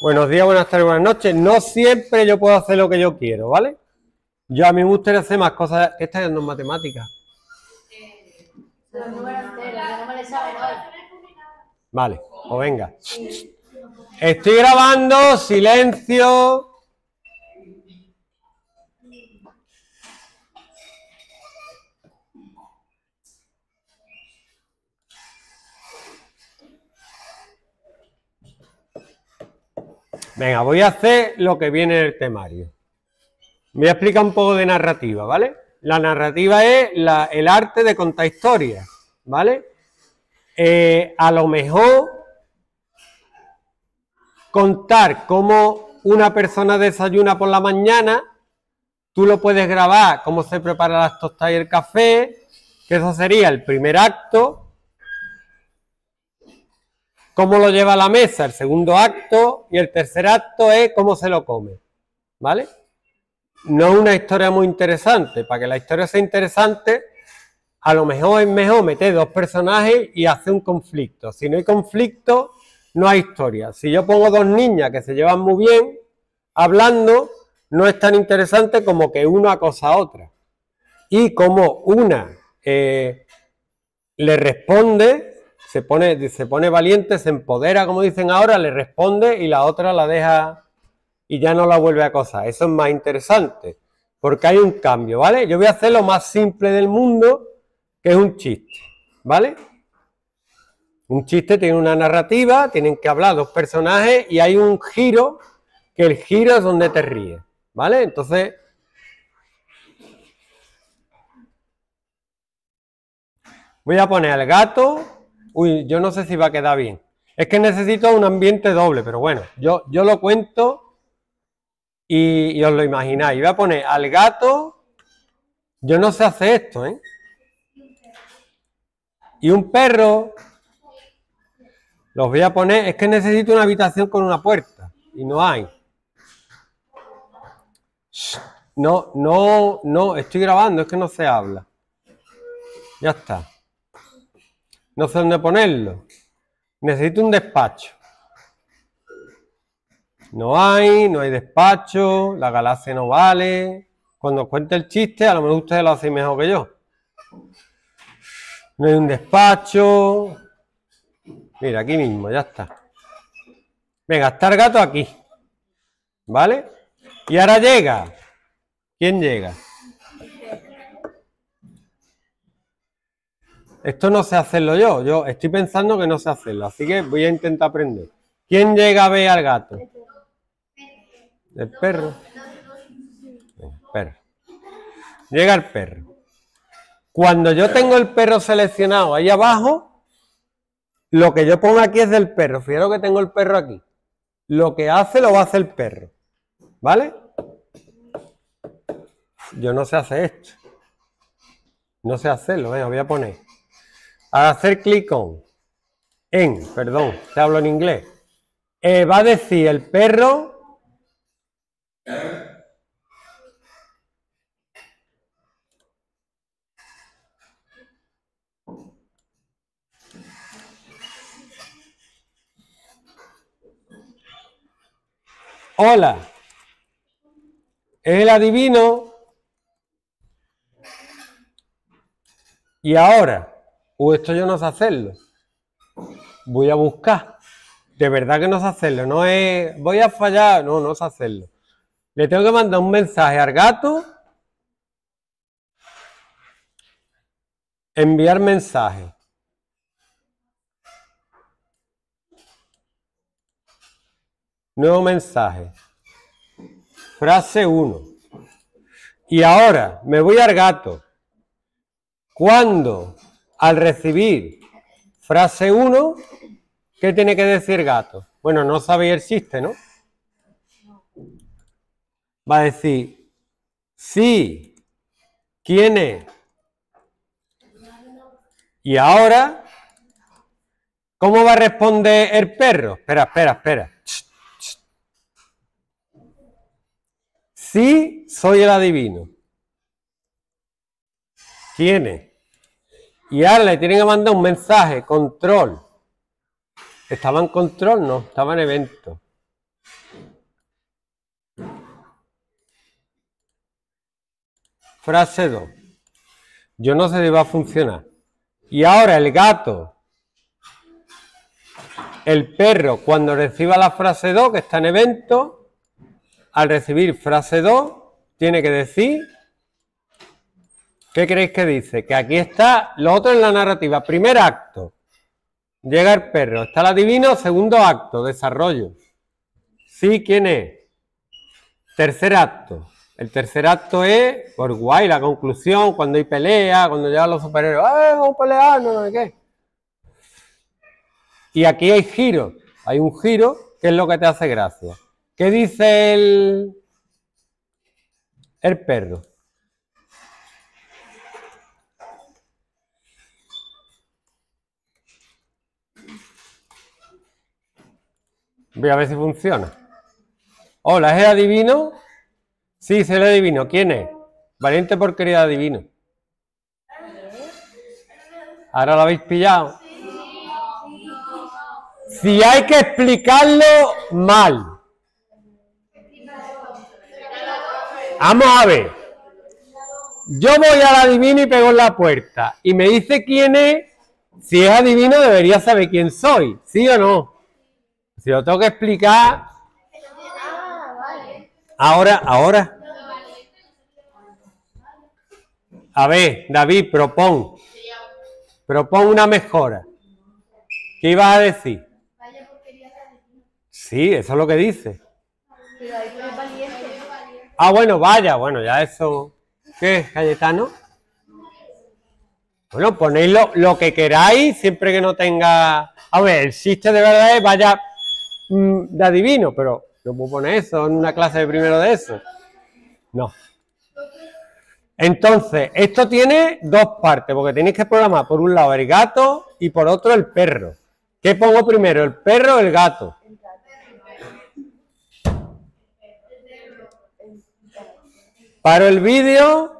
Buenos días, buenas tardes, buenas noches. No siempre yo puedo hacer lo que yo quiero, ¿vale? Yo a mí me gustaría hacer más cosas. ¿Qué está en matemáticas? Vale, o venga. Estoy grabando, silencio. Venga, voy a hacer lo que viene en el temario. Voy a explicar un poco de narrativa, ¿vale? La narrativa es el arte de contar historias, ¿vale? Eh, a lo mejor contar cómo una persona desayuna por la mañana, tú lo puedes grabar, cómo se prepara las tostadas y el café, que eso sería el primer acto, cómo lo lleva a la mesa, el segundo acto, y el tercer acto es cómo se lo come, ¿vale? No es una historia muy interesante, para que la historia sea interesante, a lo mejor es mejor meter dos personajes y hacer un conflicto. Si no hay conflicto, no hay historia. Si yo pongo dos niñas que se llevan muy bien, hablando, no es tan interesante como que una cosa a otra. Y como una eh, le responde, se pone, se pone valiente, se empodera, como dicen ahora, le responde y la otra la deja y ya no la vuelve a acosar. Eso es más interesante, porque hay un cambio, ¿vale? Yo voy a hacer lo más simple del mundo, que es un chiste, ¿vale? Un chiste tiene una narrativa, tienen que hablar dos personajes y hay un giro, que el giro es donde te ríes, ¿vale? Entonces, voy a poner al gato, uy, yo no sé si va a quedar bien. Es que necesito un ambiente doble, pero bueno, yo, yo lo cuento y, y os lo imagináis. Voy a poner al gato, yo no sé hacer esto, ¿eh? Y un perro, los voy a poner, es que necesito una habitación con una puerta y no hay. No, no, no, estoy grabando, es que no se habla. Ya está. No sé dónde ponerlo. Necesito un despacho. No hay, no hay despacho, la galaxia no vale. Cuando cuente el chiste, a lo mejor ustedes lo hacen mejor que yo. No hay un despacho. Mira, aquí mismo, ya está. Venga, está el gato aquí. ¿Vale? Y ahora llega. ¿Quién llega? Esto no sé hacerlo yo. Yo estoy pensando que no sé hacerlo. Así que voy a intentar aprender. ¿Quién llega a ver al gato? El perro. El perro. Llega el perro. Cuando yo tengo el perro seleccionado ahí abajo, lo que yo pongo aquí es del perro. Fijaros que tengo el perro aquí. Lo que hace lo va a hacer el perro. ¿Vale? Yo no sé hacer esto. No sé hacerlo. Venga, voy a poner. A hacer clic. En, perdón, te hablo en inglés. Eh, va a decir el perro. Hola. El adivino. Y ahora, o esto yo no sé hacerlo. Voy a buscar. De verdad que no sé hacerlo. No es, voy a fallar. No, no sé hacerlo. Le tengo que mandar un mensaje al gato. Enviar mensaje. Nuevo mensaje. Frase 1. Y ahora me voy al gato. Cuando al recibir frase 1, ¿qué tiene que decir gato? Bueno, no sabéis el chiste, ¿no? Va a decir, sí, ¿quién es? Y ahora, ¿cómo va a responder el perro? Espera, espera, espera. Sí, soy el adivino. ¿Quién es? Y ahora le tienen que mandar un mensaje, control. Estaba en control, no, estaba en evento. Frase 2. Yo no sé si va a funcionar. Y ahora el gato, el perro, cuando reciba la frase 2, que está en evento, al recibir frase 2, tiene que decir ¿qué creéis que dice? Que aquí está lo otro en la narrativa. Primer acto, llega el perro, está el adivino, segundo acto, desarrollo. Sí, ¿quién es? Tercer acto. El tercer acto es, por guay, la conclusión, cuando hay pelea, cuando llegan los superhéroes, ¡eh, vamos a pelear! No, sé qué. Y aquí hay giro. Hay un giro que es lo que te hace gracia. ¿Qué dice el, el perro? Voy a ver si funciona. Hola, ¿es el adivino? Sí, se el adivino. ¿Quién es? Valiente porquería adivino. ¿Ahora lo habéis pillado? Si hay que explicarlo mal. Vamos a ver. Yo voy al adivino y pego en la puerta. Y me dice quién es. Si es adivino debería saber quién soy. ¿Sí o no? Si lo tengo que explicar. Ahora, ahora. A ver, David, propón. Propón una mejora. ¿Qué ibas a decir? Sí, eso es lo que dice. Ah, bueno, vaya, bueno, ya eso. ¿Qué es, Cayetano? Bueno, ponéis lo, que queráis, siempre que no tenga. A ver, el chiste de verdad es vaya de adivino, pero no puedo poner eso en una clase de primero de eso. No. Entonces, esto tiene dos partes, porque tenéis que programar por un lado el gato y por otro el perro. ¿Qué pongo primero, el perro o el gato? Paro el vídeo